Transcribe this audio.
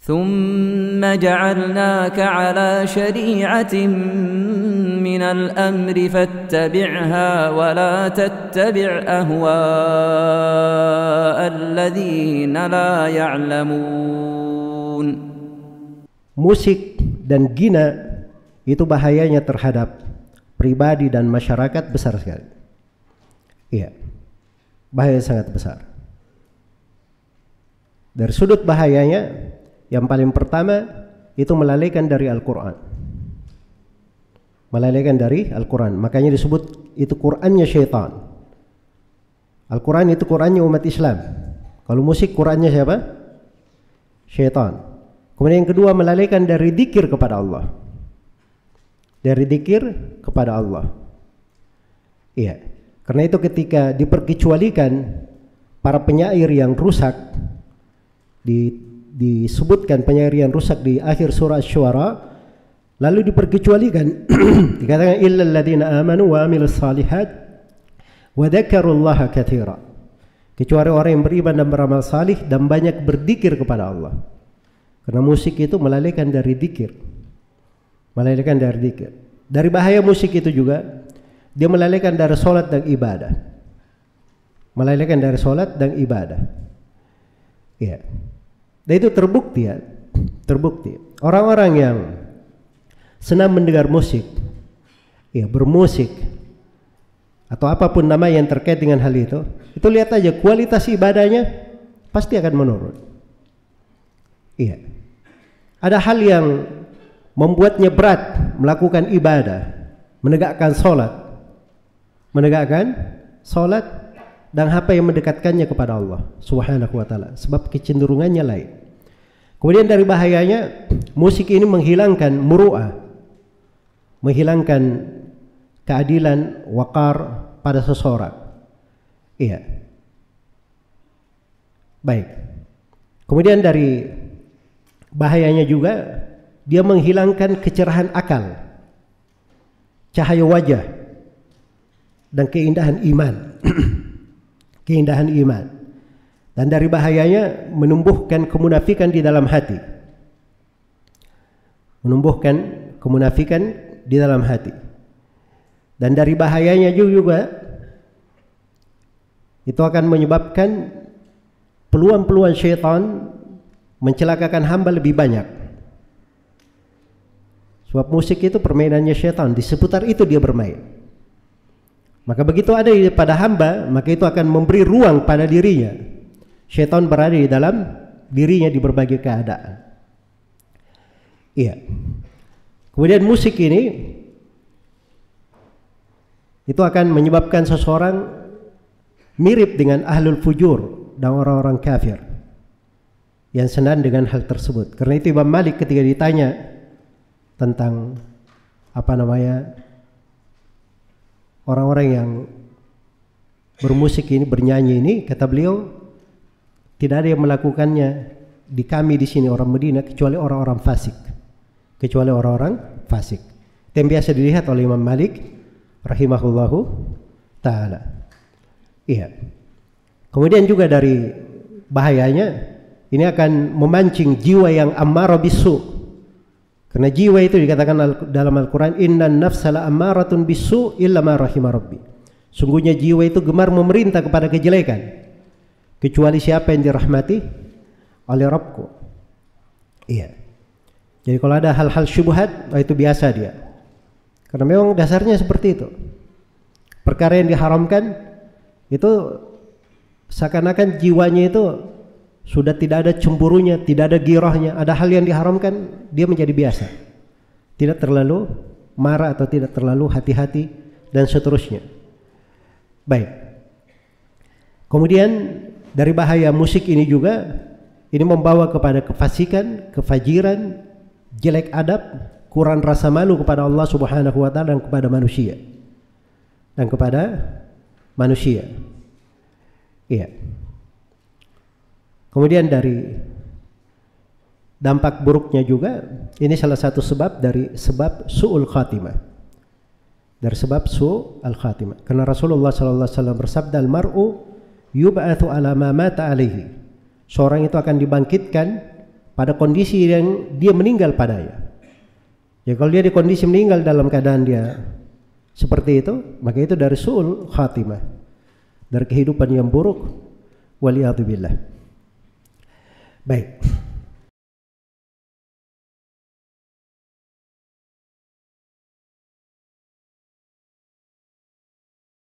ثم جعلناك على شريعة من الأمر فاتبعها ولا تتبع أهواء الذين لا يعلمون musik dan gina itu bahayanya terhadap pribadi dan masyarakat besar sekali. Iya. Bahaya sangat besar. Dari sudut bahayanya yang paling pertama itu melalaikan dari Al-Qur'an. Melalaikan dari Al-Qur'an. Makanya disebut itu Qur'annya syaitan. Al-Qur'an itu Qur'annya umat Islam. Kalau musik Qur'annya siapa? Syaitan. Kemudian yang kedua melalaikan dari dikir kepada Allah. Dari dikir kepada Allah. Iya. Karena itu ketika diperkecualikan para penyair yang rusak di, disebutkan penyair yang rusak di akhir surah Syuara lalu diperkecualikan dikatakan illal ladzina amanu wa amilus salihat wa dzakarullaha katsira. Kecuali orang yang beriman dan beramal salih dan banyak berzikir kepada Allah. Karena musik itu melalaikan dari dikir. Melalaikan dari dikir. Dari bahaya musik itu juga, dia melalaikan dari solat dan ibadah. Melalaikan dari solat dan ibadah. Ya. Dan itu terbukti ya. Terbukti. Orang-orang yang senang mendengar musik, ya bermusik, atau apa pun nama yang terkait dengan hal itu, itu lihat aja kualitas ibadahnya pasti akan menurun. Iya. Ada hal yang membuatnya berat melakukan ibadah, menegakkan solat, menegakkan solat dan apa yang mendekatkannya kepada Allah Subhanahu wa taala sebab kecenderungannya lain. Kemudian dari bahayanya musik ini menghilangkan muru'ah, menghilangkan keadilan wakar pada seseorang. Iya. Baik. Kemudian dari bahayanya juga dia menghilangkan kecerahan akal, cahaya wajah, dan keindahan iman. keindahan iman. Dan dari bahayanya menumbuhkan kemunafikan di dalam hati. Menumbuhkan kemunafikan di dalam hati. Dan dari bahayanya juga itu akan menyebabkan peluang-peluang syaitan mencelakakan hamba lebih banyak. Sebab musik itu permainannya syaitan, di seputar itu dia bermain. Maka begitu ada pada hamba, maka itu akan memberi ruang pada dirinya. Syaitan berada di dalam dirinya di berbagai keadaan. Iya. Kemudian musik ini itu akan menyebabkan seseorang mirip dengan ahlul fujur dan orang-orang kafir yang senang dengan hal tersebut. Karena itu Imam Malik ketika ditanya tentang apa namanya orang-orang yang bermusik ini bernyanyi ini kata beliau tidak ada yang melakukannya di kami di sini orang Medina kecuali orang-orang fasik. Kecuali orang-orang fasik. Yang biasa dilihat oleh Imam Malik rahimahullahu taala. Iya. Kemudian juga dari bahayanya ini akan memancing jiwa yang ammara bisu. Karena jiwa itu dikatakan dalam Al-Quran Inna nafsala ammaratun bisu illa ma rahimah rabbi. Sungguhnya jiwa itu gemar memerintah kepada kejelekan kecuali siapa yang dirahmati oleh Rabbku. Iya. Jadi kalau ada hal-hal syubhat, oh itu biasa dia. Karena memang dasarnya seperti itu. Perkara yang diharamkan itu seakan-akan jiwanya itu sudah tidak ada cemburunya, tidak ada girahnya, ada hal yang diharamkan, dia menjadi biasa. Tidak terlalu marah atau tidak terlalu hati-hati dan seterusnya. Baik. Kemudian dari bahaya musik ini juga ini membawa kepada kefasikan, kefajiran, jelek adab, kurang rasa malu kepada Allah Subhanahu wa taala dan kepada manusia. Dan kepada manusia. Iya. Kemudian dari dampak buruknya juga ini salah satu sebab dari sebab su'ul khatimah. Dari sebab su'ul khatimah. Karena Rasulullah sallallahu alaihi wasallam bersabda al-mar'u yub'atsu ala ma mata alaihi. Seorang itu akan dibangkitkan pada kondisi yang dia meninggal padanya. Ya kalau dia di kondisi meninggal dalam keadaan dia seperti itu, maka itu dari sul khatimah. Dari kehidupan yang buruk. Waliyatubillah. Baik.